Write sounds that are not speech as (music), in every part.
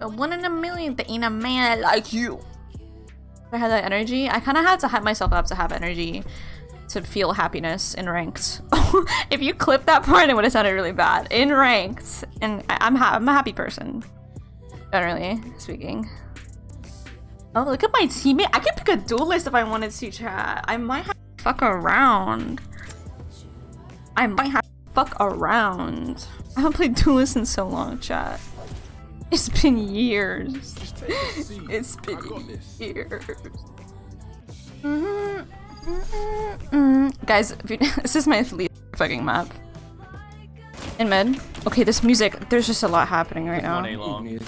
A one in a million ain't a man like you. I had that energy, I kind of had to hype myself up to have energy to feel happiness in ranked. (laughs) if you clip that part, it would have sounded really bad. In ranked, and I I'm, ha I'm a happy person, generally speaking. Oh, look at my teammate. I could pick a duelist if I wanted to, chat. I might have to fuck around. I might have fuck around. I haven't played duelist in so long, chat. It's been years. it's been years. Mhm, mhm, mhm. Guys, you- (laughs) this is my least fucking map. In mid. Okay, this music, there's just a lot happening right now. Long.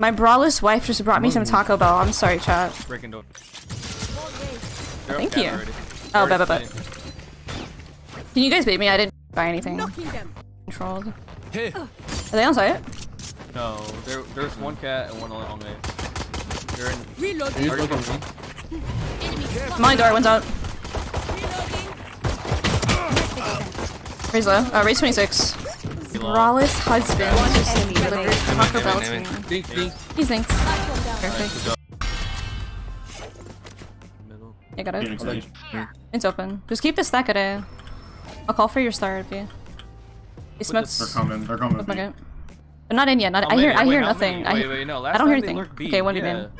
My braless wife just brought me some Taco Bell. I'm sorry, chat. Breaking. Thank you. Oh, bet, bet, bet. Can you guys bait me? I didn't buy anything. Controlled. Hey. Are they on site? No, there, there's one cat and one on A. You're in. Reload. He's looking My door, one's out. Raise low. Uh, raise 26. Braless husband just delivered Taco Bell to me. Think, think. He thinks. Perfect. I got it. It's open. Just keep the stack at A. I'll call for your star if you. He smokes. They're coming. They're coming. Smoke it. They're not in yet. Not, How I hear. many? I hear how nothing. many? I, Wait, wait, no, last I don't hear anything. B, Okay, one v yeah. one.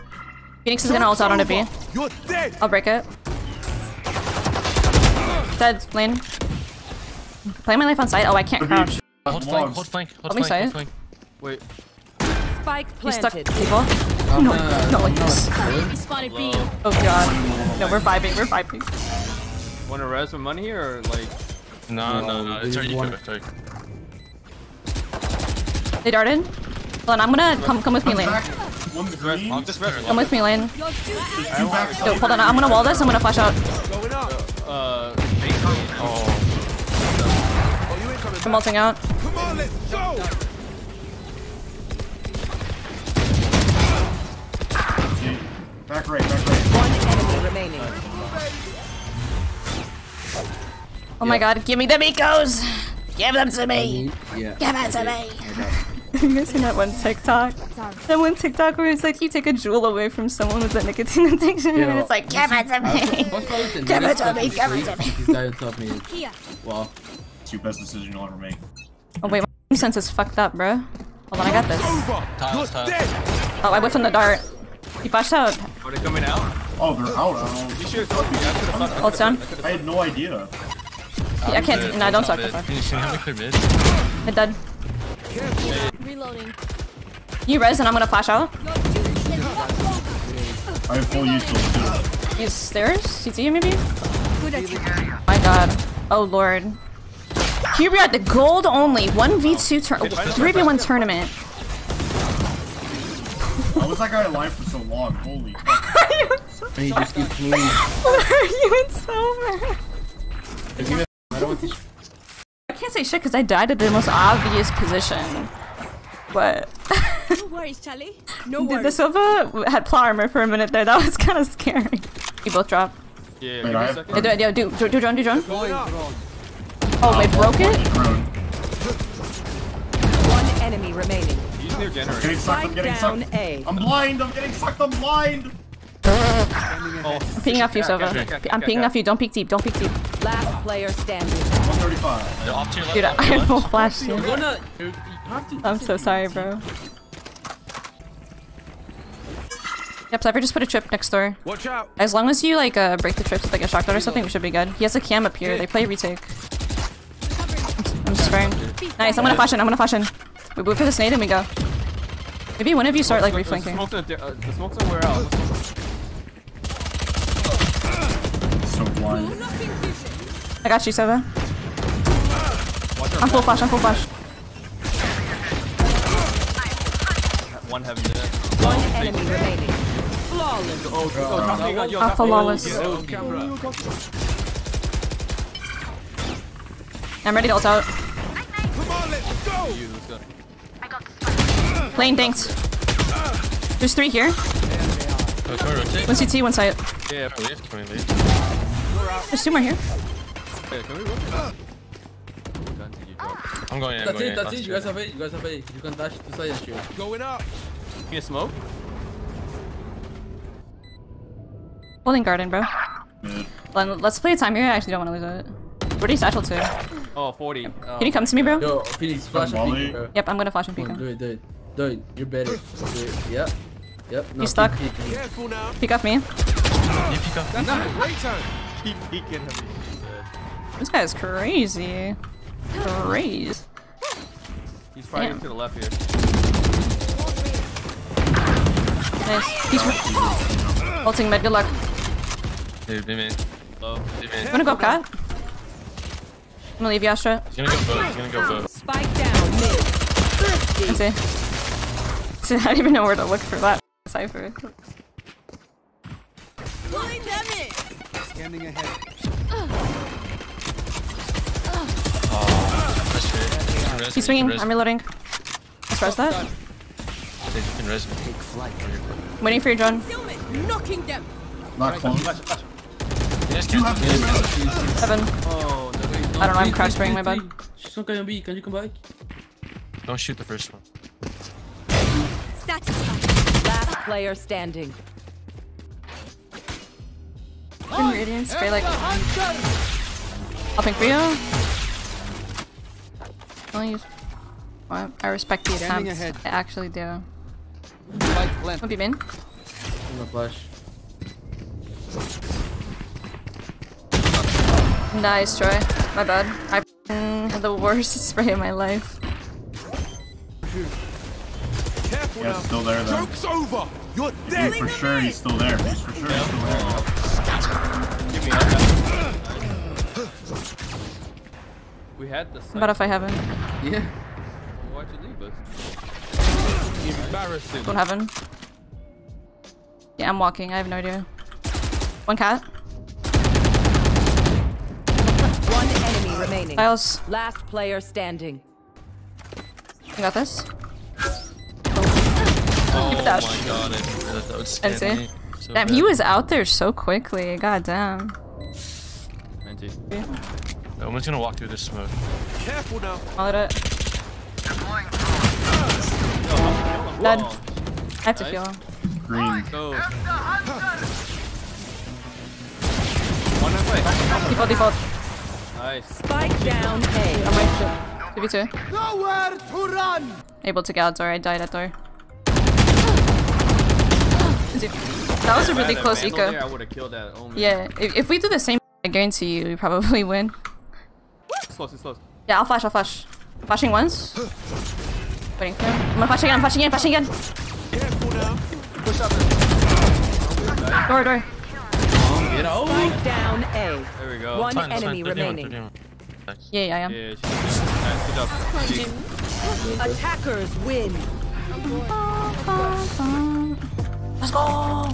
Phoenix is gonna ult out on a B. You're dead. I'll break it. Dead lane. Playing my life on site. Oh, I can't crouch. Hold flank, hold flank, hold Let me flank, hold it. flank. Wait. Spike He's stuck planted. people. I'm, No, uh, not like this. good. Spotted B. Oh god. No, we're vibing. We're vibing. Want to res some money or like? No, no, no, it's already want- cooked, sorry. They darted. Hold on. I'm gonna come. Come with me, lane. One's green. I'll just res. Come with me, lane. Two back. Yo, hold on. I'm gonna wall this. I'm gonna flash out. Going up. Uh. Oh. Oh, you ain't coming I'm back. ulting out. Come on, let's go. Back right. Back right. One enemy remaining. Oh my god. Give me the Mikos. Give them to me. Yeah. Give it to me. (laughs) you guys seen that one TikTok? That one TikTok where it's like you take a Juul away from someone with a nicotine (laughs) addiction, and it's like, give it to me. (laughs) Give it to me, give it to me. This guy told me. Well, Two best decision you'll ever make. Oh wait, my sense is fucked up, bro. Hold on, I got this. Tiles, tiles. Oh, I whiffed on the dart. He flashed out. Are they coming out? Oh, they're out. I, You should have told me. I could have fucked. Ult's down. don't, I had no idea. Yeah, I can't. No, don't suck. Mid. Don't Can you see how many clear mid? suck. It dead. Reloading. You res, and I'm gonna flash out. I have full use too. He's stairs. CT maybe. My God. Oh Lord. Here we are at the gold only. One v two turn. Three v one tournament. How was that guy alive for so long? Holy fuck. he just keeps moving. What are you in (laughs) so mad? I don't want these. I can't say shit because I died at the most obvious position. But (laughs) No worries, Charlie. No dude, the worries. Silva had plow armor for a minute there. That was (laughs) kind of scary. You both drop. Yeah. Wait, give me I a have- second. Yeah, do, do, do, do drone, do drone. Going up. Oh, they broke it? Drone. One enemy remaining. Use their generator. Getting sucked. I'm Spike getting down sucked. A. I'm blind. I'm getting sucked. I'm blind. (laughs) Oh. I'm peeking off you, Silva. I'm peeking off you. Don't peek deep. Don't peek deep. Last player standing. 135. The off to your left. Dude, I have no flash. You're gonna. You have to. I'm so sorry, bro. Yep, Cypher just put a trip next door. Watch out. As long as you like uh, break the trips with like a shotgun or something, we should be good. He has a cam up here. They play retake. I'm just spraying. Nice. I'm gonna flash in. I'm gonna flash in. We move for the snake and we go. Maybe one of you start like The- the reflanking. smoke's in a- uh, The smoke's somewhere else. So blind. I got you, Sova. I'm full flash. I'm full flash. One heaven dead. One enemy remaining. Flawless. Oh, toss me a I'm toss full me a gun. lawless. I'm ready to ult out. Come on, let's go. You, let's go. Plane, thanks. There's three here. Oh, can we rotate? One CT, one site. Yeah, Can we leave? Can? There's two more here. Yeah, can we rotate? What gun did you drop? I'm going in. That's going it, in. that's Last it. You guys have it. You guys have it. You can dash to side and shoot. Going up. Can you smoke? Holding garden, bro. Mid. Len, let's play a time here. I actually don't want to lose it. Where do you satchel to? Oh, 40. Um, Can you come to me, bro? Yo, Phoenix, flash and peek, bro. Yep, I'm gonna flash and peek Come do it, do it. Do it. You're better. Do it. Yep. Yep. No, He's stuck. keep peeking. Careful now. Peek off me. You peek up. That's a great time. Keep peeking. This guy's crazy. Crazy. He's fighting Damn. to the left here. Nice. He's ulting mid. Good luck. Dude, be man. Low. Be man. I'm gonna go cat. I'm gonna leave you, Astra. He's gonna go boat. He's gonna go boat. Spike down mid. Let's see. See, I don't even know where to look for that Cypher. Scanning ahead. Res me, He's swinging. I'm reloading. Let's rest that. Dude, you can res me. Waiting for your drone. Knocking them. Not close. You guys can't have do this. Seven. Oh, the I don't know. I'm Three, crash spraying my three, bad. She's not gonna be. Can you come back? Don't shoot the first one. Satisfied. Last player standing. In radiance. Spray like. Hopping for you. Well, you. Well, I respect the Scanning attempts. ahead. I actually do. Spike length. Don't be mean. I'm gonna. Nice, Troy. My bad. I had the worst (laughs) spray of my life. Careful Yeah, now. still there then. Joke's over. You're Dude, dead. for sure he's still there. He's for sure he's still there. Give me that. We had the How about if I haven't? Yeah. Why'd you leave us? Embarrassing. Don't haven't. Yeah, I'm walking. I have no idea. One cat. One enemy remaining. Styles. Last player standing. You got this. Oh it dash. my god, I didn't that would scan me. So Damn, bad. he was out there so quickly. God damn. Anti. Someone's gonna walk through this smoke. Careful now. I'll let it. Oh, Dead. oh, I have to Nice. heal him. Green. Go. One that way. Default, default. Nice. Spike down A. I'm right. 2v2. Nowhere to run. Able to get out door. I died at door. That was a really If I had close Vandal there, eco. I would have killed that oh Omen. Yeah, if, if we do the same, I guarantee you, we probably win. Lost, lost. Yeah, I'll flash, I'll flash. Flashing once. Waiting for him. I'm gonna flash again, I'm flashing again, flashing again. Careful now. Push up. Door, door. Down A. There we go. One enemy remaining. Nice. Yeah, yeah, I am. Yeah, yeah, nice, good job. Attackers win. Let's go!